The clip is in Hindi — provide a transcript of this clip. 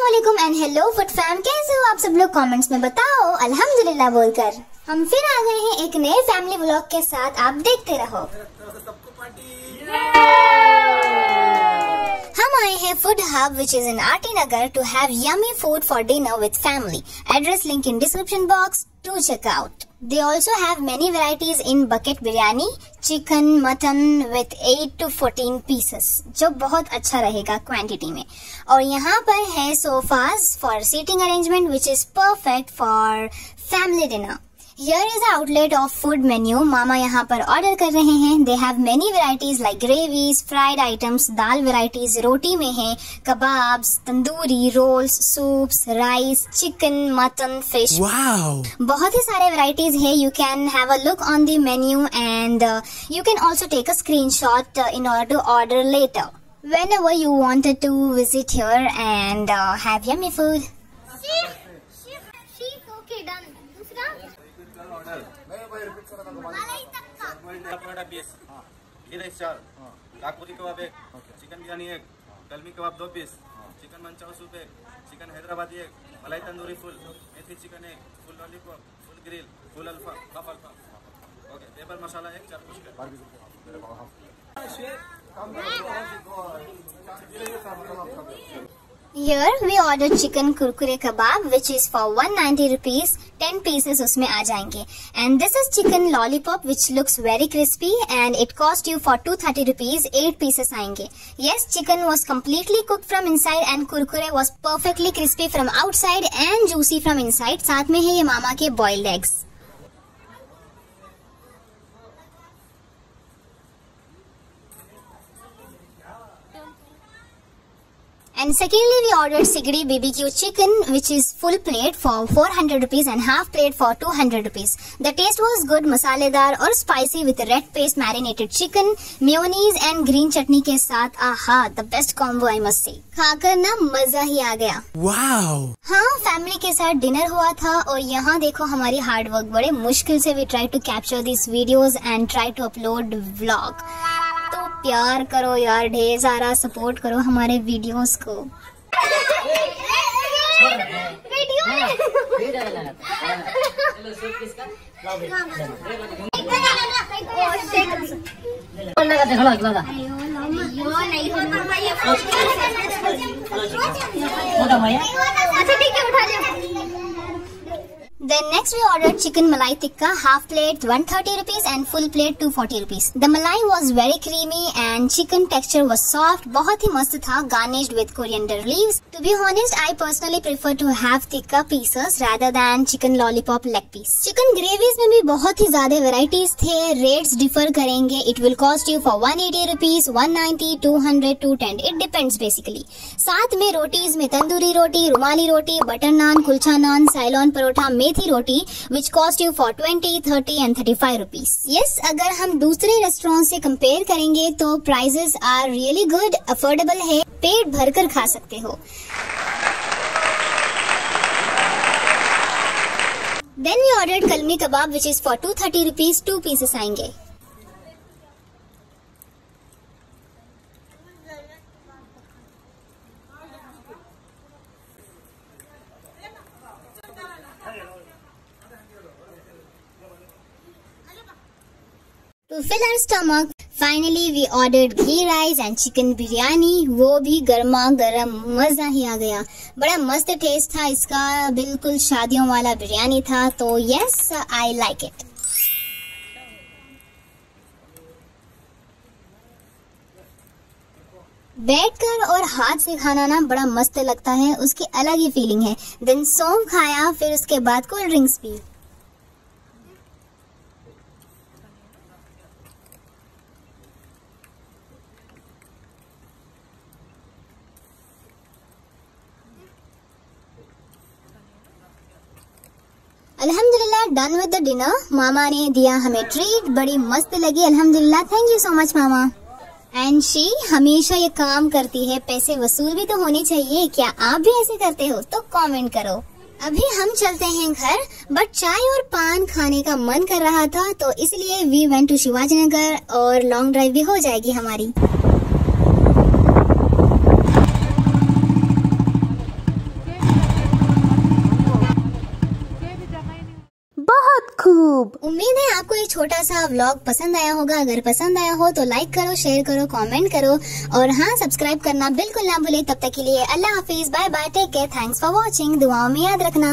Aslam and hello food fam कैसे हो आप सब लोग कमेंट्स में बताओ। अल्हम्दुलिल्लाह बोलकर। हम फिर आ गए हैं एक नए फैमिली ब्लॉग के साथ। आप देखते रहो। हैं food hub which is in RT Nagar to have yummy food for dinner with family address link in description box to check out They also have many varieties in bucket biryani, chicken, mutton with 8 to 14 pieces, जो बहुत अच्छा रहेगा क्वांटिटी में। और यहाँ पर है sofas for seating arrangement which is perfect for family dinner Here is the outlet of food menu. मामा यहाँ पर ऑर्डर कर रहे हैं They have many varieties like gravies, fried items, dal varieties, रोटी में है kebabs tandoori rolls soups rice chicken mutton fish Wow! बहुत ही सारे varieties है You can have a look on the menu and uh, you can also take a screenshot uh, in order to order later. Whenever you wanted to visit here and uh, have yummy food. Paratha चार काकपुरी कबाब एक चिकन बिरयानी एक, कलमी कबाब दो पीस, चिकन मंचाओ सूप एक, चिकन हैदराबादी एक, मलाई तंदूरी फुल, मेथी चिकन एक, full lollipop, full grill, full alpha कफ अल्फ़ा ओके, पेपर मसाला एक, चार Pushkar Here we ordered chicken kurkure kebab which is for 190 rupees 10 pieces उसमें आ जाएँगे and this is chicken lollipop which looks very crispy and it cost you for 230 rupees 8 pieces आएँगे yes chicken was completely cooked from inside and kurkure was perfectly crispy from outside and juicy from inside साथ में है ये मामा के boiled eggs And secondly, we ordered Sigri BBQ chicken, which is full plate for 400 rupees and half plate for 200 rupees. The taste was good, masaledar और spicy with red paste marinated chicken, mayonnaise and green chutney के साथ आहा the best combo I must say. खाकर ना मज़ा ही आ गया Wow! हाँ फैमिली के साथ डिनर हुआ था और यहाँ देखो हमारी हार्ड वर्क बड़े मुश्किल से we try to capture this videos and try to upload vlog तो प्यार करो यार ढेर सारा सपोर्ट करो हमारे वीडियोस को अच्छा ठीक है उठा Then next we ordered chicken malai tikka, half plate 130 rupees and full plate 240 rupees. The malai was very creamy and chicken texture was soft, बहुत ही मस्त था, garnished with coriander leaves. To be honest, I personally prefer to have tikka pieces rather than chicken lollipop leg piece. Chicken gravies में भी बहुत ही ज़्यादा varieties थे, rates differ करेंगे. It will cost you for 180 rupees, 190, 200, 210. It depends basically. साथ में रोटीज में tandoori roti rumali roti butter naan kulcha naan Ceylon paratha methi roti which cost you for 20, 30 and 35 rupees yes अगर हम दूसरे रेस्टोरेंट से कंपेयर करेंगे तो prices are really good affordable है पेट भर कर खा सकते हो। Then you order kalmi kebab which is for 230 rupees two pieces आएँगे। Fill our stomach, finally we ordered ghee rice and chicken biryani. वो भी गर्मा गर्म मज़ा ही आ गया। बड़ा मस्त टेस्ट था इसका। बिल्कुल शादियों वाला बिरयानी था। तो यस आई लाइक इट बैठकर और हाथ से खाना ना बड़ा मस्त लगता है। उसकी अलग ही फीलिंग है। दिन सोम खाया फिर उसके बाद कोल्ड ड्रिंक्स पी अल्हम्दुलिल्लाह डन विद द डिनर मामा ने दिया हमें ट्रीट बड़ी मस्त लगी अल्हम्दुलिल्लाह थैंक यू सो मच मामा एंड शी हमेशा ये काम करती है पैसे वसूल भी तो होने चाहिए क्या आप भी ऐसे करते हो तो कमेंट करो अभी हम चलते हैं घर बट चाय और पान खाने का मन कर रहा था तो इसलिए we went to Shivaji Nagar और लॉन्ग ड्राइव भी हो जाएगी हमारी खूब। उम्मीद है आपको ये छोटा सा व्लॉग पसंद आया होगा। अगर पसंद आया हो तो लाइक करो शेयर करो कमेंट करो। और हाँ सब्सक्राइब करना बिल्कुल ना भूले। तब तक के लिए अल्लाह हाफिज। Bye bye take care thanks for watching दुआओं में याद रखना।